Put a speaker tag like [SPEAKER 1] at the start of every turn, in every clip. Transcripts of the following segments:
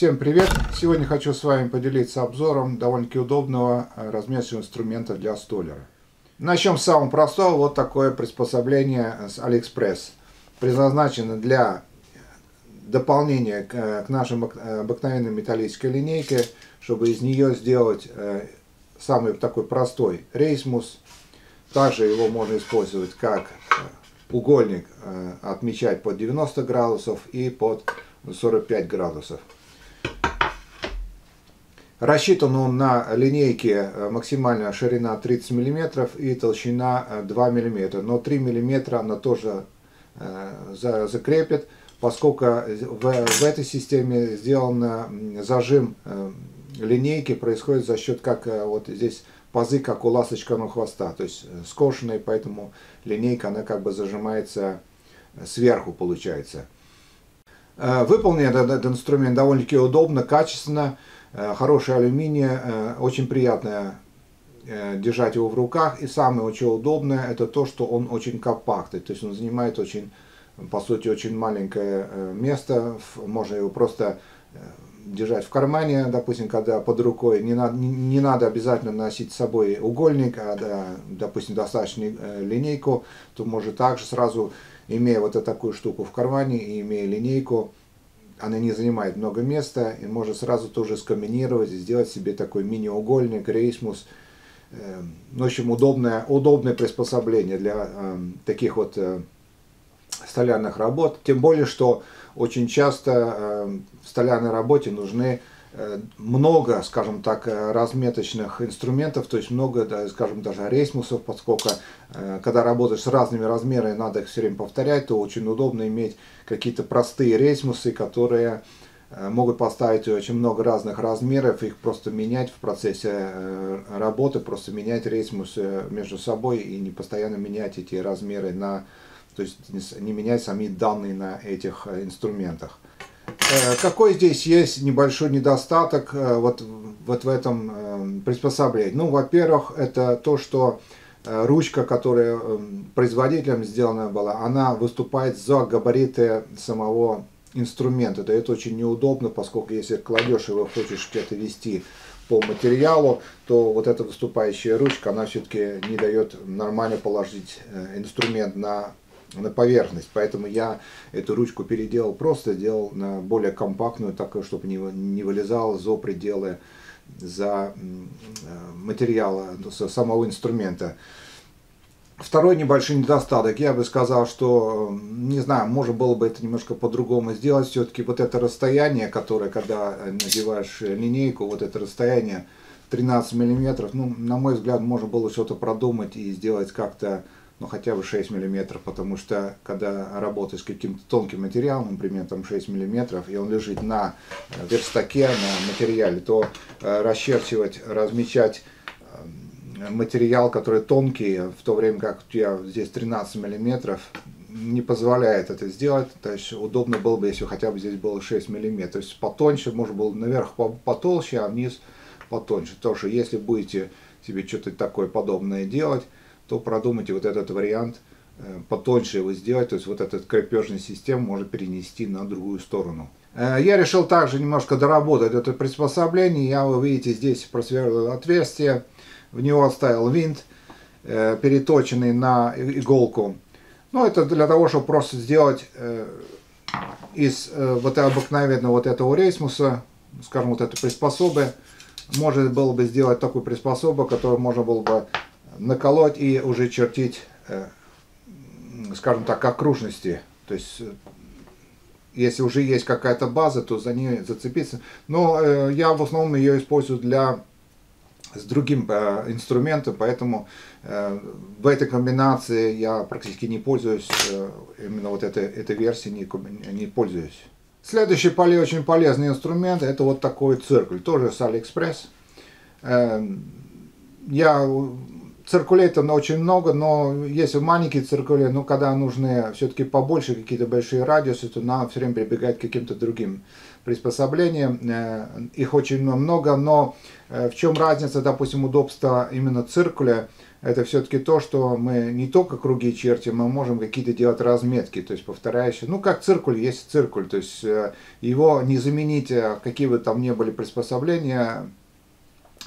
[SPEAKER 1] Всем привет! Сегодня хочу с вами поделиться обзором довольно-таки удобного э, размерчивого инструмента для столера. Начнем с самого простого. Вот такое приспособление с AliExpress. Предназначено для дополнения к, э, нашей обыкновенной металлической линейке, чтобы из нее сделать э, самый такой простой рейсмус. Также его можно использовать как угольник, отмечать под 90 градусов и под 45 градусов. Рассчитан он на линейке э, максимальная ширина 30 мм и толщина 2 э, мм. Но 3 мм она тоже э, закрепит, поскольку в, в этой системе сделан зажим линейки, происходит за счет, как вот здесь пазы, как у ласточкиного хвоста, то есть скошенные, поэтому линейка она как бы зажимается сверху получается. Выполнен этот инструмент довольно-таки удобно, качественно. Э, хороший алюминий, э, очень приятно э, держать его в руках. И самое очень удобное, это то, что он очень компактный. То есть он занимает очень, по сути, очень маленькое место. Можно его просто держать в кармане, допустим, когда под рукой. Не надо, не, надо обязательно носить с собой угольник, а, да, допустим, достаточно линейку, то может также сразу, имея вот такую штуку в кармане и имея линейку, она не занимает много места, и можно сразу тоже скомбинировать, сделать себе такой мини-угольник, рейсмус. Эм, в общем, удобное, удобное приспособление для э, таких вот э, столярных работ. Тем более, что очень часто э, в столярной работе нужны много, скажем так, э, разметочных инструментов, то есть много, скажем, даже рейсмусов, поскольку э, когда работаешь с разными размерами, надо их все время повторять, то очень удобно иметь какие-то простые рейсмусы, которые могут поставить очень много разных размеров, их просто менять в процессе работы, просто менять рейсмусы между собой и не постоянно менять эти размеры на, то есть не менять сами данные на этих инструментах. Э, какой здесь есть небольшой недостаток э, вот, вот в этом э, приспособлении? Ну, во-первых, это то, что ручка, которая производителем сделана была, она выступает за габариты самого инструмента. Да это очень неудобно, поскольку если кладешь его, хочешь где-то вести по материалу, то вот эта выступающая ручка, она все-таки не дает нормально положить инструмент на на поверхность. Поэтому я эту ручку переделал просто, сделал на более компактную, такую, чтобы не, не вылезал за пределы за э, материала самого инструмента. Второй небольшой недостаток, я бы сказал, что, не знаю, можно было бы это немножко по-другому сделать. Все-таки вот это расстояние, которое, когда надеваешь линейку, вот это расстояние 13 миллиметров, ну, на мой взгляд, можно было что-то продумать и сделать как-то ну, хотя бы 6 миллиметров, потому что когда работаешь с каким-то тонким материалом, например, там 6 миллиметров, и он лежит на э, верстаке, на материале, то э, расчерчивать, размечать э, материал, который тонкий, в то время как у тебя здесь 13 миллиметров, не позволяет это сделать. То есть удобно было бы, если хотя бы здесь было 6 миллиметров. То есть потоньше, можно было наверх потолще, а вниз потоньше. То, что если будете себе что-то такое подобное делать, то продумайте вот этот вариант, э, потоньше его сделать, то есть вот этот крепежный систему можно перенести на другую сторону. Э, я решил также немножко доработать это приспособление. Я, вы видите, здесь просверлил отверстие, в него оставил винт, э, переточенный на иголку. Ну, это для того, чтобы просто сделать из вот обыкновенного вот этого рейсмуса, скажем, вот это приспособы, можно было бы сделать такую приспособу, которую можно было бы наколоть и уже чертить, э, скажем так, окружности. То есть, э, если уже есть какая-то база, то за нее зацепиться. Но э, я в основном ее использую для с другим инструментом, поэтому в этой комбинации я практически не пользуюсь, именно вот этой, этой версии не, не пользуюсь. Следующий поле, очень полезный инструмент, это вот такой циркуль, тоже с AliExpress. Я Циркулей-то очень много, но есть маленькие циркули, но когда нужны все-таки побольше какие-то большие радиусы, то надо все время прибегать к каким-то другим приспособлениям. Э, их очень много, но э, в чем разница, допустим, удобства именно циркуля? это все-таки то, что мы не только круги чертим, мы можем какие-то делать разметки, то есть повторяющие. Ну, как циркуль есть циркуль, то есть э, его не заменить, какие бы там ни были приспособления,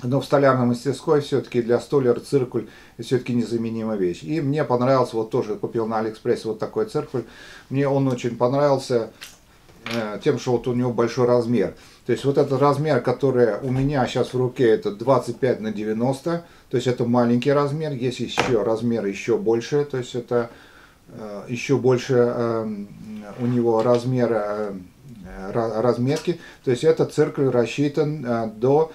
[SPEAKER 1] но в столярной мастерской все-таки для столяра циркуль все-таки незаменимая вещь. И мне понравился, вот тоже купил на Алиэкспрессе вот такой циркуль. Мне он очень понравился э, тем, что вот у него большой размер. То есть вот этот размер, который у меня сейчас в руке, это 25 на 90. То есть это маленький размер. Есть еще размер еще больше. То есть это э, еще больше э, у него размера э, разметки. То есть этот циркуль рассчитан э, до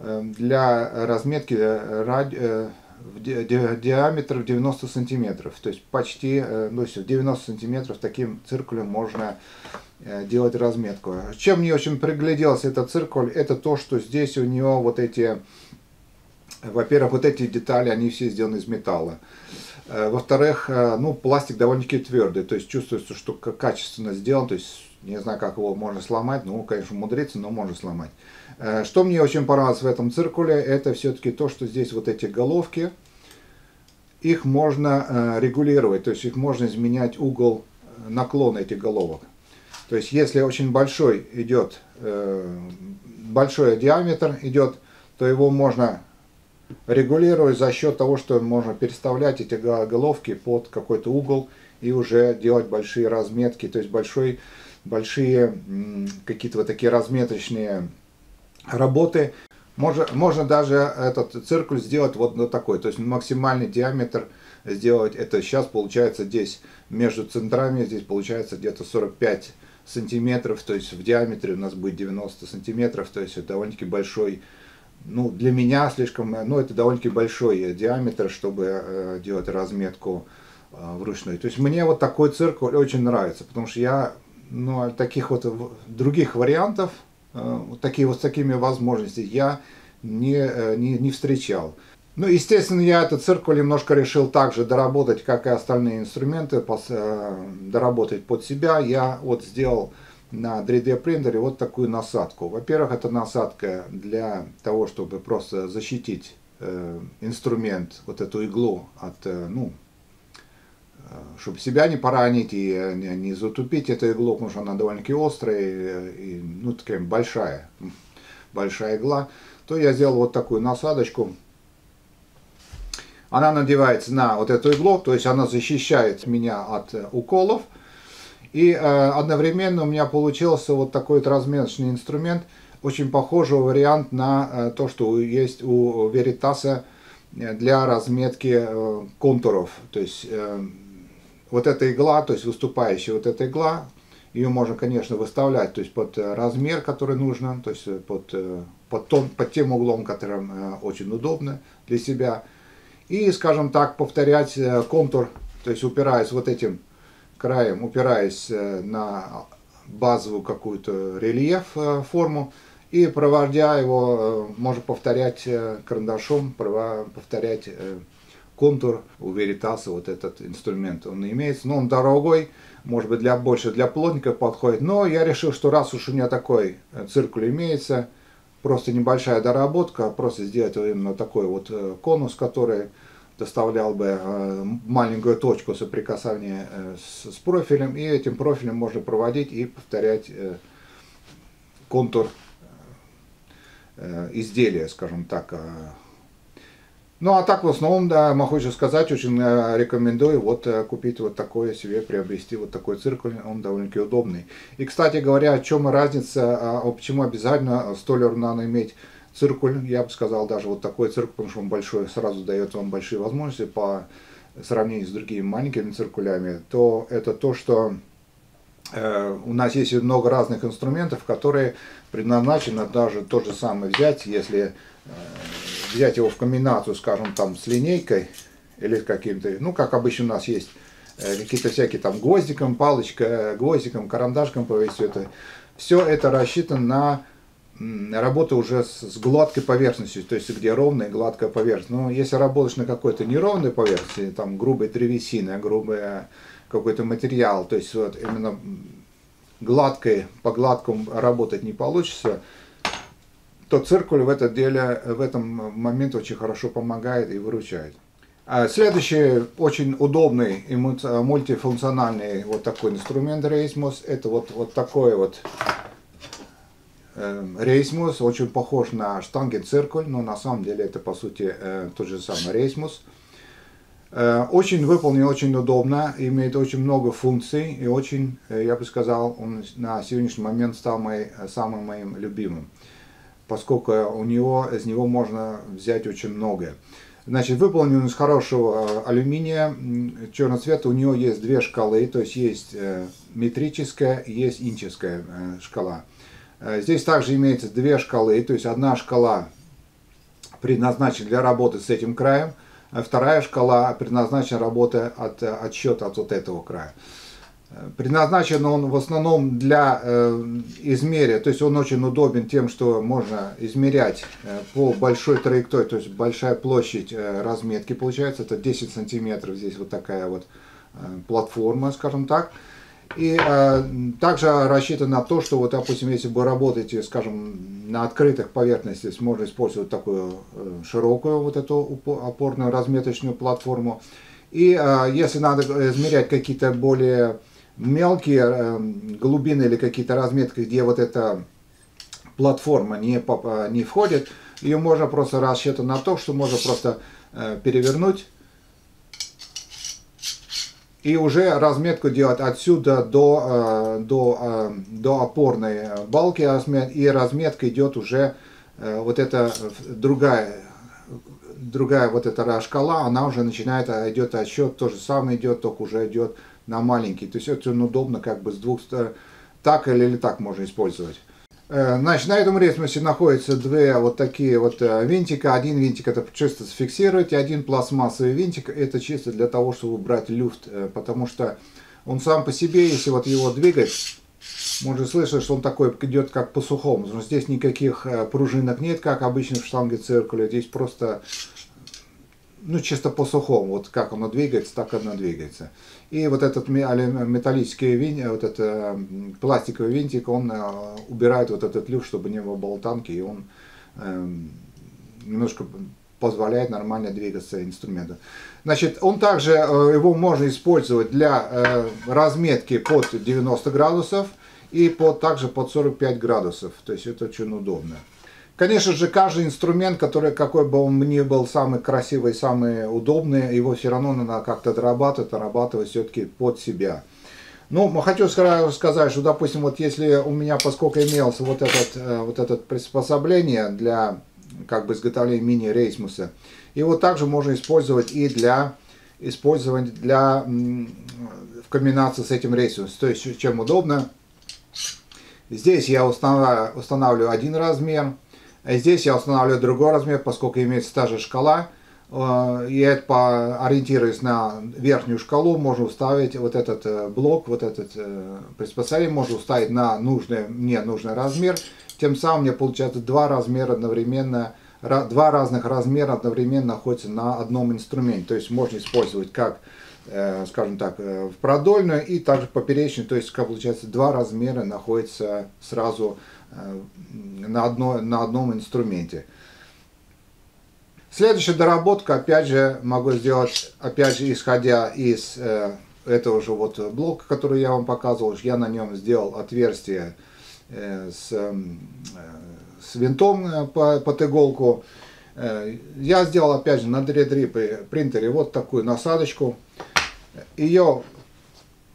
[SPEAKER 1] для разметки э, ради, э, диаметр 90 сантиметров. То есть почти э, ну, 90 сантиметров таким циркулем можно делать разметку. Чем мне очень пригляделся этот циркуль, это то, что здесь у него вот эти, во-первых, вот эти детали, они все сделаны из металла. Во-вторых, ну, пластик довольно-таки твердый, то есть чувствуется, что качественно сделан, то есть не знаю, как его можно сломать, ну, конечно, мудриться, но можно сломать. Э, что мне очень понравилось в этом циркуле, это все-таки то, что здесь вот эти головки, их можно э, регулировать, то есть их можно изменять угол э, наклона этих головок. То есть если очень большой идет, большой диаметр идет, то его можно регулировать за счет того, что можно переставлять эти головки под какой-то угол и уже делать большие разметки, то есть большой, большие какие-то вот такие разметочные работы. Можно, можно даже этот циркуль сделать вот на такой, то есть максимальный диаметр сделать, это сейчас получается здесь между центрами, здесь получается где-то 45 сантиметров, то есть в диаметре у нас будет 90 сантиметров, то есть это довольно-таки большой, ну для меня слишком, ну это довольно-таки большой диаметр, чтобы э, делать разметку э, вручную. То есть мне вот такой циркуль очень нравится, потому что я, ну таких вот других вариантов, вот такие вот с такими возможностями я не, э, не, не встречал. Ну, естественно, я этот циркуль немножко решил также доработать, как и остальные инструменты, пос, э, доработать под себя. Я вот сделал на 3D принтере вот такую насадку. Во-первых, это насадка для того, чтобы просто защитить э, инструмент, вот эту иглу от, э, ну, чтобы себя не поранить и э, не, затупить эту иглу, потому что она довольно-таки острая и, и ну, такая большая, большая игла, то я сделал вот такую насадочку. Она надевается на вот эту иглу, то есть она защищает меня от э, уколов. И э, одновременно у меня получился вот такой вот разметочный инструмент, очень похожий вариант на э, то, что есть у Веритаса для разметки э, контуров. То есть э, вот эта игла, то есть выступающая вот эта игла, ее можно, конечно, выставлять, то есть под э, размер, который нужно, то есть э, под, э, под, том, под тем углом, которым очень удобно для себя. И, скажем так, повторять контур, то есть упираясь вот этим краем, упираясь на базовую какую-то рельеф форму, и проводя его, можно повторять карандашом, повторять контур у Веритаса, вот этот инструмент, он имеется, но он дорогой, может быть, для, больше для плотников подходит, но я решил, что раз уж у меня такой э, циркуль имеется, просто небольшая доработка, просто сделать именно такой вот э, конус, который доставлял бы э, маленькую точку соприкасания с, с профилем, и этим профилем можно проводить и повторять контур изделия, скажем так, ну, а так, в основном, да, могу еще сказать, очень э, рекомендую вот э, купить вот такое себе, приобрести вот такой циркуль, он довольно-таки удобный. И, кстати говоря, о чем разница, а, почему обязательно столеру надо иметь циркуль, я бы сказал, даже вот такой циркуль, потому что он большой, сразу дает вам большие возможности по сравнению с другими маленькими циркулями, то это то, что э, у нас есть много разных инструментов, которые предназначены даже то же самое взять, если э, взять его в комбинацию, скажем, там с линейкой или каким-то, ну, как обычно у нас есть э, какие-то всякие там гвоздиком, палочка, гвоздиком, карандашком повесить это. Все это рассчитано на работу уже с, с гладкой поверхностью, то есть где ровная и гладкая поверхность. Но если работаешь на какой-то неровной поверхности, там грубой древесина, грубый какой-то материал, то есть вот именно гладкой, по гладкому работать не получится, то циркуль в, этом деле, в этом моменте очень хорошо помогает и выручает. А следующий очень удобный и мультифункциональный вот такой инструмент Reismus, это вот, вот такой вот э, Reismus, очень похож на штангенциркуль, но на самом деле это по сути э, тот же самый Reismus. Э, очень выполнен, очень удобно, имеет очень много функций и очень, э, я бы сказал, он на сегодняшний момент стал мой, самым моим любимым, поскольку у него, из него можно взять очень многое. Значит, выполнен из хорошего э, алюминия, черного цвета. У него есть две шкалы, то есть есть э, метрическая есть инческая э, шкала. Здесь также имеется две шкалы, то есть одна шкала предназначена для работы с этим краем, а вторая шкала предназначена работа от отсчета от вот этого края. Предназначен он в основном для э, измерия, то есть он очень удобен тем, что можно измерять э, по большой траектории, то есть большая площадь э, разметки получается, это 10 сантиметров, здесь вот такая вот э, платформа, скажем так. И э, также рассчитан на то, что вот, допустим, если вы работаете, скажем, на открытых поверхностях, можно использовать такую э, широкую вот эту опорную разметочную платформу. И э, если надо измерять какие-то более мелкие э, глубины или какие-то разметки, где вот эта платформа не, э, не входит, ее можно просто рассчитывать на то, что можно просто э, перевернуть и уже разметку делать отсюда до, до, до опорной балки, и разметка идет уже вот эта другая, другая вот эта шкала, она уже начинает, идет отсчет, то же самое идет, только уже идет на маленький. То есть это удобно как бы с двух сторон. Так или, или так можно использовать. Э, значит, на этом ресмусе находятся две вот такие вот э, винтика. Один винтик это чисто зафиксировать, и один пластмассовый винтик это чисто для того, чтобы убрать люфт, э, потому что он сам по себе, если вот его двигать, можно слышать, что он такой идет как по сухому. Здесь никаких пружинок нет, как обычно в штанге циркуля. Здесь просто ну, чисто по сухому, вот как оно двигается, так оно двигается. И вот этот металлический винтик, вот этот пластиковый винтик, он э, убирает вот этот люфт, чтобы не было болтанки, и он эм, немножко позволяет нормально двигаться инструменту. Значит, он также, э, его можно использовать для э, разметки под 90 градусов и под, также под 45 градусов, то есть это очень удобно. Конечно же, каждый инструмент, который, какой бы он ни был самый красивый, самый удобный, его все равно надо как-то дорабатывать, дорабатывать все-таки под себя. Ну, хочу сказать, что, допустим, вот если у меня, поскольку имелся вот этот, э, вот этот приспособление для как бы изготовления мини-рейсмуса, его также можно использовать и для использования для, в комбинации с этим рейсмусом. То есть, чем удобно. Здесь я устанавливаю, устанавливаю один размер, здесь я устанавливаю другой размер, поскольку имеется та же шкала. Э, и это по, ориентируясь на верхнюю шкалу, можно уставить вот этот э, блок, вот этот э, приспособление, можно уставить на нужный, мне нужный размер. Тем самым мне получается два размера одновременно, два разных размера одновременно находятся на одном инструменте. То есть можно использовать как, скажем так, в продольную и также поперечную. То есть, как получается, два размера находятся сразу Э, на, одно, на одном инструменте. Следующая доработка, опять же, могу сделать, опять же, исходя из э, этого же вот блока, который я вам показывал, я на нем сделал отверстие э, с, э, с винтом э, по, под иголку. Э, я сделал, опять же, на 3D принтере вот такую насадочку. Ее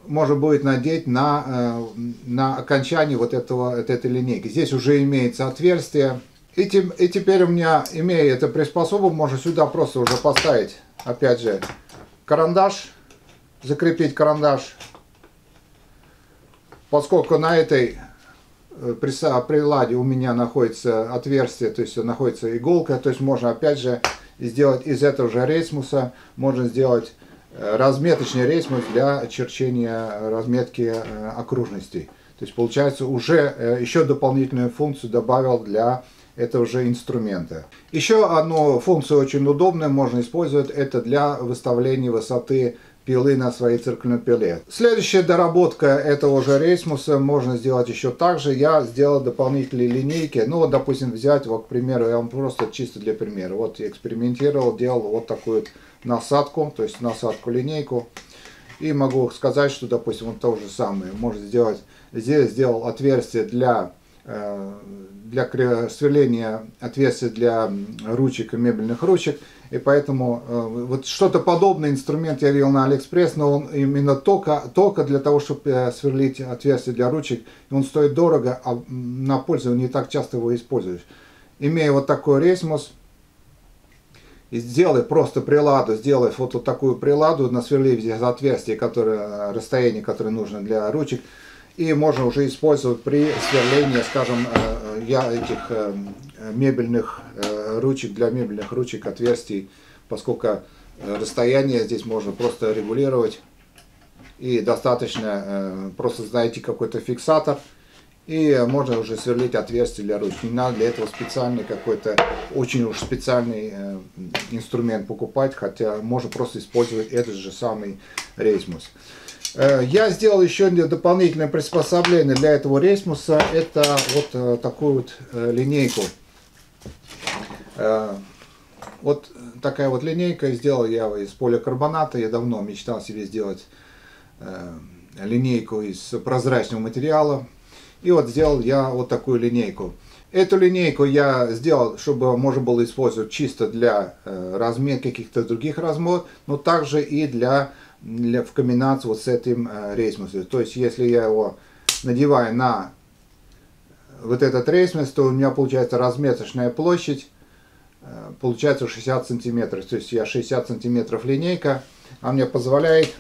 [SPEAKER 1] можно будет надеть на, э, на окончании вот, этого, вот этой линейки. Здесь уже имеется отверстие. И, тем, и теперь у меня, имея это приспособу, можно сюда просто уже поставить, опять же, карандаш, закрепить карандаш. Поскольку на этой э, приладе у меня находится отверстие, то есть находится иголка, то есть можно опять же сделать из этого же рейсмуса, можно сделать разметочный рейсмус для очерчения разметки э, окружностей. То есть получается уже э, еще дополнительную функцию добавил для этого же инструмента. Еще одну функцию очень удобную можно использовать, это для выставления высоты пилы на своей циркульной пиле. Следующая доработка этого же рейсмуса можно сделать еще так же. Я сделал дополнительные линейки. Ну вот, допустим, взять, вот, к примеру, я вам просто чисто для примера. Вот экспериментировал, делал вот такую насадку, то есть насадку линейку. И могу сказать, что, допустим, он то же самое. Может сделать, здесь сделал отверстие для, э, для сверления, отверстие для ручек и мебельных ручек. И поэтому э, вот что-то подобное инструмент я видел на Алиэкспресс, но он именно только, только для того, чтобы э, сверлить отверстие для ручек. Он стоит дорого, а на пользование не так часто его используешь. Имея вот такой рейсмус, и сделай просто приладу, сделай вот, вот такую приладу, насверли здесь отверстие, которое, расстояние, которое нужно для ручек, и можно уже использовать при сверлении, скажем, э, я этих э, мебельных э, ручек, для мебельных ручек отверстий, поскольку расстояние здесь можно просто регулировать, и достаточно просто знаете какой-то фиксатор, и можно уже сверлить отверстие для ручки. Не надо для этого специальный какой-то, очень уж специальный э, инструмент покупать, хотя можно просто использовать этот же самый рейсмус. Э, я сделал еще дополнительное приспособление для этого рейсмуса. Это вот э, такую вот э, линейку. Э, вот такая вот линейка. Сделал я из поликарбоната. Я давно мечтал себе сделать э, линейку из прозрачного материала и вот сделал я вот такую линейку. Эту линейку я сделал, чтобы можно было использовать чисто для э, разметки каких-то других размеров, но также и для, для в комбинации вот с этим э, рейсмусом. То есть, если я его надеваю на вот этот рейсмус, то у меня получается разметочная площадь, э, получается 60 сантиметров. То есть, я 60 сантиметров линейка, а мне позволяет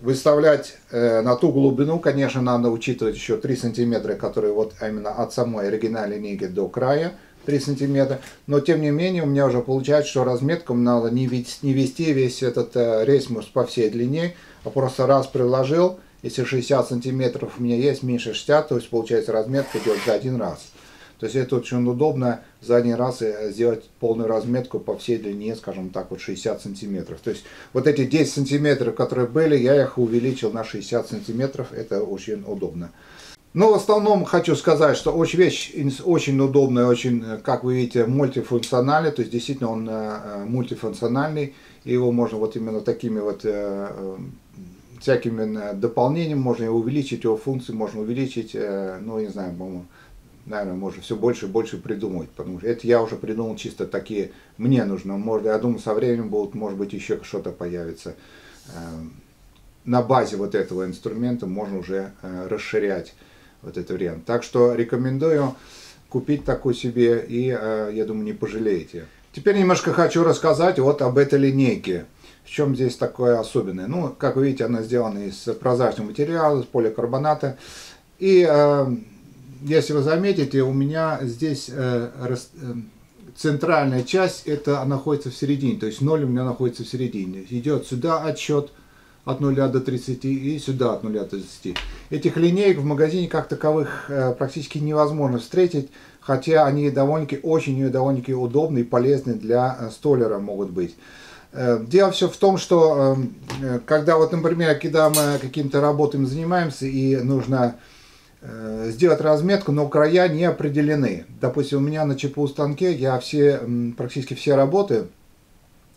[SPEAKER 1] выставлять э, на ту глубину, конечно, надо учитывать еще 3 сантиметра, которые вот именно от самой оригинальной линейки до края 3 сантиметра. Но тем не менее у меня уже получается, что разметку надо не вести, не вести весь этот э, рейсмус по всей длине, а просто раз приложил, если 60 сантиметров у меня есть меньше 60, то есть получается разметка идет за один раз. То есть это очень удобно за один раз э, сделать полную разметку по всей длине, скажем так, вот 60 сантиметров. То есть вот эти 10 сантиметров, которые были, я их увеличил на 60 сантиметров. Это очень удобно. Но в основном хочу сказать, что очень вещь очень удобная, очень, э, как вы видите, мультифункциональный. То есть действительно он э, мультифункциональный. И его можно вот именно такими вот всякими дополнениями, можно увеличить, его функции можно увеличить, ну, не знаю, по-моему, наверное, можно все больше и больше придумывать, потому что это я уже придумал чисто такие, мне нужно, может, я думаю, со временем будут, может быть, еще что-то появится. Эм, на базе вот этого инструмента можно уже э, расширять вот этот вариант. Так что рекомендую купить такой себе и, э, я думаю, не пожалеете. Теперь немножко хочу рассказать вот об этой линейке. В чем здесь такое особенное? Ну, как вы видите, она сделана из прозрачного материала, из поликарбоната. И э, если вы заметите, у меня здесь э, э, центральная часть, это находится в середине, то есть 0 у меня находится в середине. Идет сюда отсчет от 0 до 30 и сюда от 0 до 30. Этих линеек в магазине как таковых э, практически невозможно встретить, хотя они довольно-таки очень и довольно-таки удобны и полезны для столера могут быть. Дело все в том, что э, когда вот, например, когда мы какими-то работами занимаемся и нужно сделать разметку, но края не определены. Допустим, у меня на ЧПУ станке я все, практически все работы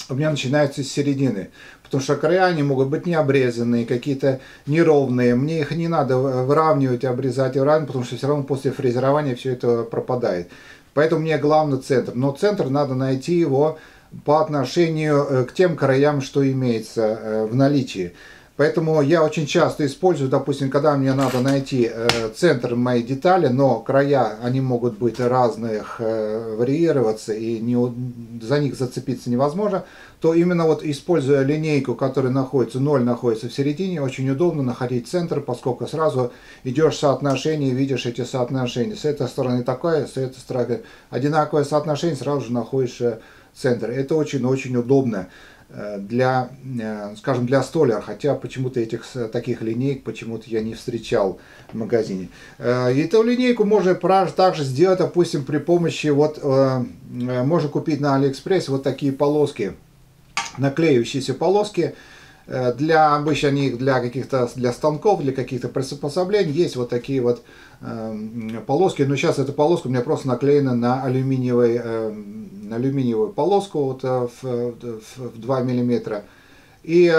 [SPEAKER 1] у меня начинаются с середины, потому что края они могут быть не обрезанные, какие-то неровные, мне их не надо выравнивать, обрезать и выравнивать, потому что все равно после фрезерования все это пропадает. Поэтому мне главный центр, но центр надо найти его по отношению э, к тем краям, что имеется э, в наличии. Поэтому я очень часто использую, допустим, когда мне надо найти э, центр моей детали, но края, они могут быть разных, э, варьироваться, и не, за них зацепиться невозможно, то именно вот используя линейку, которая находится, 0 находится в середине, очень удобно находить центр, поскольку сразу идешь в соотношение, видишь эти соотношения. С этой стороны такое, с этой стороны одинаковое соотношение, сразу же находишь центр. Это очень-очень удобно. Э, для, э, скажем, для столяра, хотя почему-то этих таких линеек почему-то я не встречал в магазине. Э, эту линейку можно также сделать, допустим, при помощи, вот, можно купить на Алиэкспрессе вот такие полоски, наклеивающиеся полоски, для обычно они для каких-то для станков, для каких-то приспособлений есть вот такие вот э, полоски. Но сейчас эта полоска у меня просто наклеена на алюминиевой э, алюминиевую полоску вот, в, в 2 миллиметра. И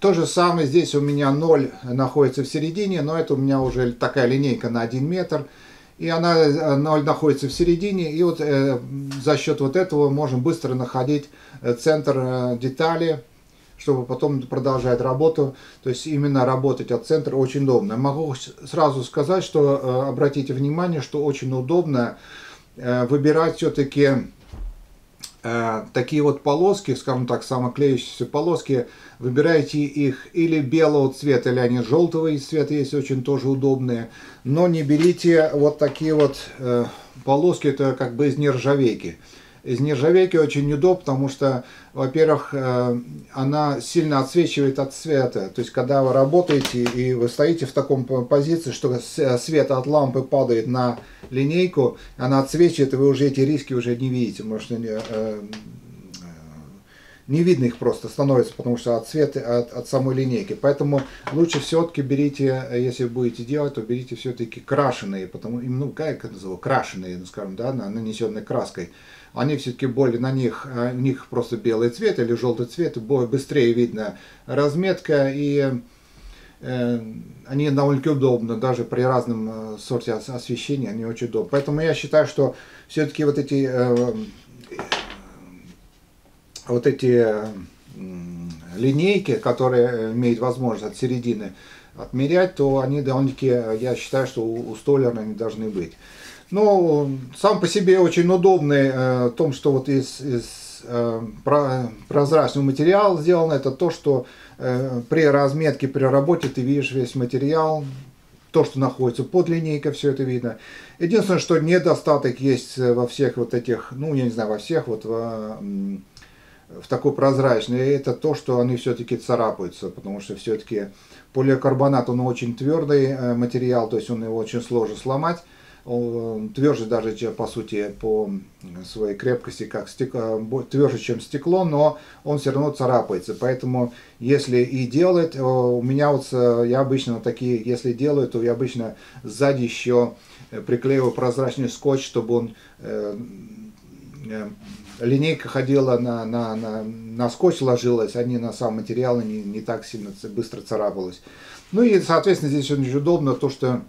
[SPEAKER 1] то же самое здесь у меня 0 находится в середине, но это у меня уже такая линейка на 1 метр. И она 0 находится в середине, и вот э, за счет вот этого можем быстро находить центр э, детали, чтобы потом продолжать работу. То есть именно работать от центра очень удобно. Могу сразу сказать, что э, обратите внимание, что очень удобно э, выбирать все-таки э, такие вот полоски, скажем так, самоклеющиеся полоски, выбирайте их или белого цвета, или они желтого цвета есть, очень тоже удобные. Но не берите вот такие вот полоски, это как бы из нержавейки из нержавейки очень удобно, потому что, во-первых, э, она сильно отсвечивает от света. То есть, когда вы работаете и вы стоите в таком позиции, что свет от лампы падает на линейку, она отсвечивает, и вы уже эти риски уже не видите, потому что не, э, не видно их просто становится, потому что от света, от, от самой линейки. Поэтому лучше все-таки берите, если будете делать, то берите все-таки крашеные, потому, ну, как это называю, крашеные, ну, скажем, да, нанесенной краской они все-таки более на них, э, у них просто белый цвет или желтый цвет, быстрее видно разметка, и э, они довольно удобны, даже при разном э, сорте освещения, они очень удобны. Поэтому я считаю, что все-таки вот эти, вот эти линейки, которые имеют возможность от середины отмерять, то они довольно-таки, я считаю, что у столера они должны быть. Но сам по себе очень удобный э, в том, что вот из, из э, прозрачного материала сделано, это то, что э, при разметке, при работе ты видишь весь материал, то, что находится под линейкой, все это видно. Единственное, что недостаток есть во всех вот этих, ну, я не знаю, во всех вот в, в такой прозрачной, это то, что они все-таки царапаются, потому что все-таки полиокарбонат, он очень твердый материал, то есть он его очень сложно сломать он тверже даже, чем, по сути, по своей крепкости, как стекло, тверже, чем стекло, но он все равно царапается. Поэтому, если и делать, у меня вот, я обычно такие, если делаю, то я обычно сзади еще приклеиваю прозрачный скотч, чтобы он э, э, линейка ходила на, на, на, на скотч ложилась, а не на сам материал, не, не так сильно быстро царапалась. Ну и, соответственно, здесь очень удобно то, что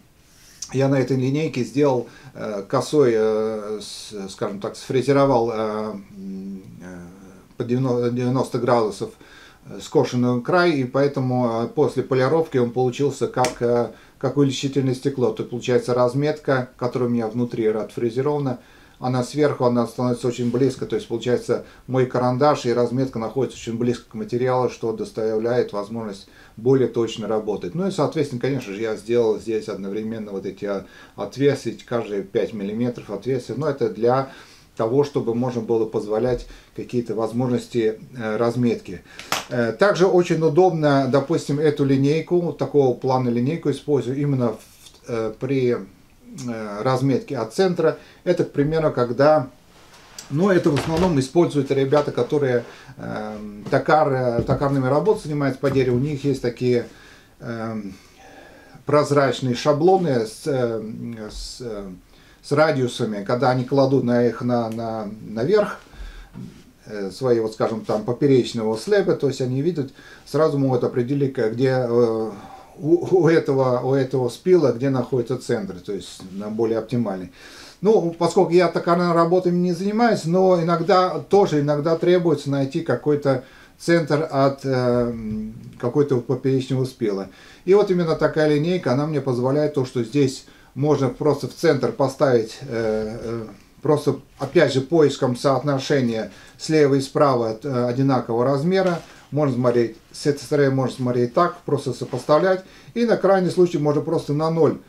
[SPEAKER 1] я на этой линейке сделал э, косой, э, скажем так, сфрезеровал э, по 90 градусов скошенный край, и поэтому после полировки он получился как, как увеличительное стекло. Тут получается разметка, которая у меня внутри отфрезерована, она сверху, она становится очень близко, то есть получается мой карандаш и разметка находится очень близко к материалу, что доставляет возможность более точно работать. Ну и соответственно, конечно же, я сделал здесь одновременно вот эти отвесы, каждые 5 миллиметров отвесы, но это для того, чтобы можно было позволять какие-то возможности э, разметки. Э, также очень удобно, допустим, эту линейку, такого плана линейку использую именно в, э, при разметки от центра. Это, к примеру, когда но это в основном используют ребята, которые э, токар, токарными работами занимаются по дереву. У них есть такие э, прозрачные шаблоны с, э, с, с радиусами, когда они кладут на их на, на, наверх э, свои, вот скажем, там поперечного слеба, то есть они видят, сразу могут определить, где э, у, у, этого, у этого спила, где находится центр, то есть на более оптимальный. Ну, поскольку я токарной работой не занимаюсь, но иногда тоже иногда требуется найти какой-то центр от э, какой-то поперечного спила. И вот именно такая линейка, она мне позволяет то, что здесь можно просто в центр поставить, э, э, просто опять же поиском соотношения слева и справа э, одинакового размера, можно смотреть с этой стороны, можно смотреть так, просто сопоставлять. И на крайний случай можно просто на 0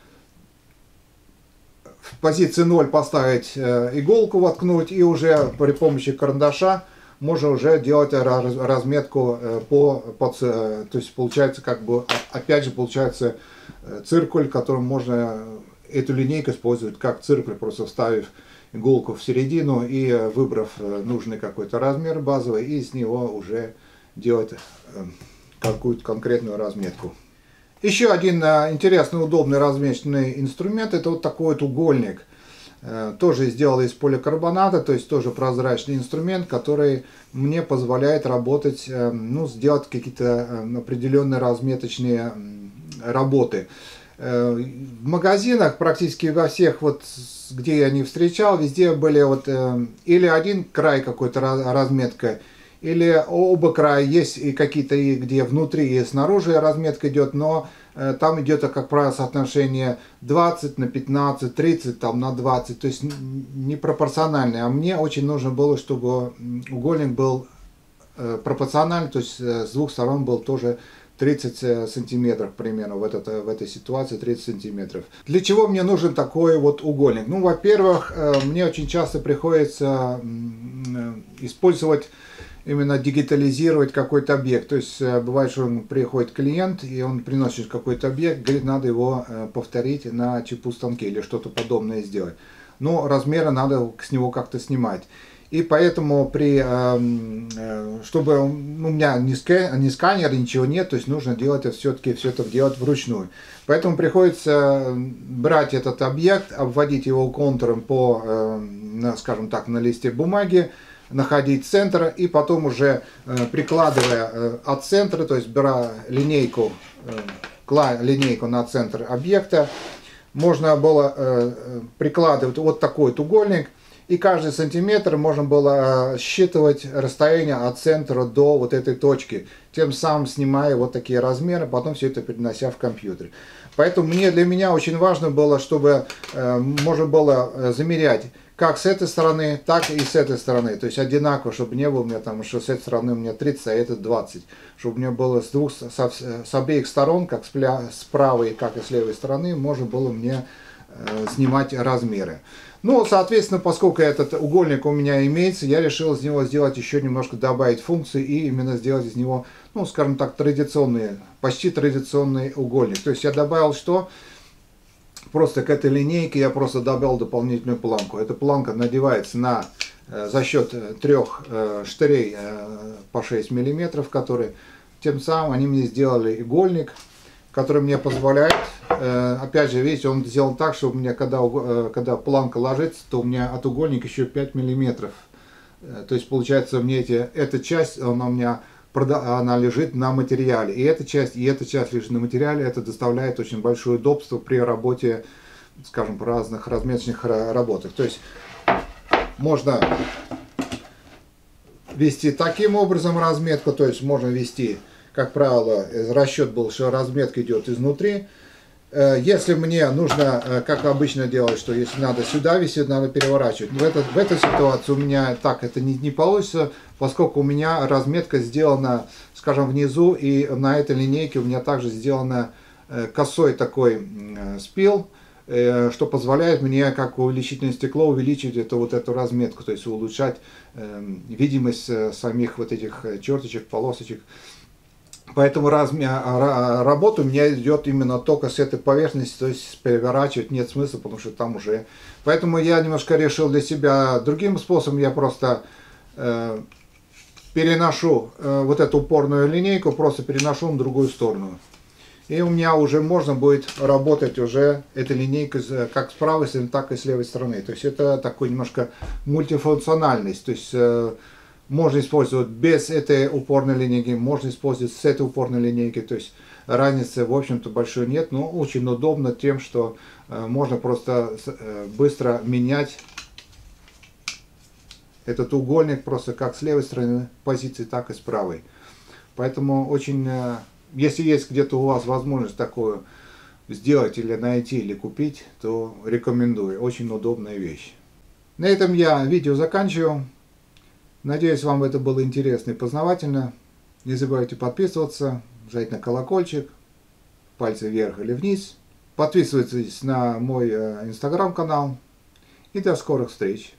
[SPEAKER 1] в позиции 0 поставить э, иголку, воткнуть и уже при помощи карандаша можно уже делать разметку э, по, по то есть получается как бы опять же получается э, циркуль, которым можно эту линейку использовать как циркуль, просто вставив иголку в середину и выбрав нужный какой-то размер базовый и с него уже делать э, какую-то конкретную разметку. Еще один э, интересный, удобный разметочный инструмент, это вот такой вот угольник. Э, тоже сделал из поликарбоната, то есть тоже прозрачный инструмент, который мне позволяет работать, э, ну, сделать какие-то э, определенные разметочные работы. В магазинах практически во всех, вот, где я не встречал, везде были вот или один край какой-то разметка, или оба края есть и какие-то, где внутри и снаружи разметка идет, но Э, там идет, как правило, соотношение 20 на 15, 30 там, на 20, то есть непропорциональное. А мне очень нужно было, чтобы угольник был э, пропорциональный, то есть э, с двух сторон был тоже 30 сантиметров примерно в, этот, в этой ситуации 30 сантиметров. Для чего мне нужен такой вот угольник? Ну, во-первых, мне очень часто приходится использовать именно дигитализировать какой-то объект. То есть э, бывает, что приходит клиент, и он приносит какой-то объект, говорит, надо его э, повторить на чипу станке или что-то подобное сделать. Но размеры надо с него как-то снимать. И поэтому, при, эм, э, чтобы у меня ни сканер, ничего нет, то есть нужно делать это все-таки все это делать вручную. Поэтому приходится брать этот объект, обводить его контуром по, скажем так, на листе бумаги, находить центр и потом уже э, прикладывая э, от центра, то есть беря линейку, э, линейку на центр объекта, можно было прикладывать вот такой вот угольник, и каждый сантиметр можно было считывать расстояние от центра до вот этой точки, тем самым снимая вот такие размеры, потом все это перенося в компьютер. Поэтому мне, для меня очень важно было, чтобы можно было замерять как с этой стороны, так и с этой стороны. То есть одинаково, чтобы не было у меня там, что с этой стороны у меня 30, а это 20. Чтобы у меня было с, двух, со, с обеих сторон, как с, пля, с правой, как и с левой стороны, можно было мне э, снимать размеры. Ну, соответственно, поскольку этот угольник у меня имеется, я решил из него сделать еще немножко, добавить функции и именно сделать из него, ну, скажем так, традиционный, почти традиционный угольник. То есть я добавил что? Просто к этой линейке я просто добавил дополнительную планку. Эта планка надевается на, э, за счет э, трех э, штырей по 6 миллиметров, которые тем самым они мне сделали игольник, который мне позволяет, опять же, видите, он сделан так, что у меня, когда, когда планка ложится, то у меня от угольника еще 5 миллиметров. То есть, получается, мне эти, эта часть, она у меня она лежит на материале. И эта часть, и эта часть лежит на материале. Это доставляет очень большое удобство при работе, скажем, по разных разметочных работах. То есть можно вести таким образом разметку, то есть можно вести, как правило, расчет был, что разметка идет изнутри, Э, если мне нужно, э, как обычно делать, что если надо сюда висеть, надо переворачивать. В, этот, в этой ситуации у меня так это не, не получится, поскольку у меня разметка сделана, скажем, внизу, и на этой линейке у меня также сделана э, косой такой спил, что позволяет мне, как увеличительное стекло, увеличить эту, вот эту разметку, то есть улучшать видимость самих вот этих черточек, полосочек. Поэтому размер, работа у меня идет именно только с этой поверхности, то есть переворачивать нет смысла, потому что там уже... Поэтому я немножко решил для себя другим способом, я просто э, переношу э, вот эту упорную линейку, просто переношу на другую сторону. И у меня уже можно будет работать уже этой линейкой как с правой стороны, так и с левой стороны. То есть это такой немножко мультифункциональность. То есть э, можно использовать без этой упорной линейки, можно использовать с этой упорной линейки, то есть разницы в общем-то большой нет, но очень удобно тем, что э, можно просто э, быстро менять этот угольник просто как с левой стороны позиции, так и с правой. Поэтому очень, э, если есть где-то у вас возможность такую сделать или найти, или купить, то рекомендую. Очень удобная вещь. На этом я видео заканчиваю. Надеюсь, вам это было интересно и познавательно. Не забывайте подписываться, жать на колокольчик, пальцы вверх или вниз. Подписывайтесь на мой э, инстаграм-канал. И до скорых встреч!